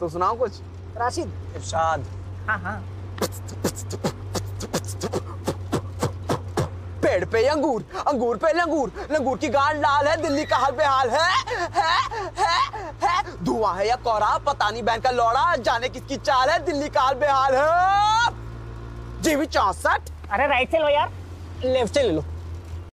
तो सुनाओ कुछ। राशिद। इरशाद। हाँ हाँ। पेड़ पे अंगूर अंगूर पे लंगूर लंगूर की गांड लाल है दिल्ली का हाल बेहाल है है है है। धुआँ है या कोहरा पता नहीं बहन का लौड़ा जाने किसकी चाल है दिल्ली का हाल बेहाल है। जीवी चौसठ। अरे राइट से लो यार। लेफ़्ट से ले लो।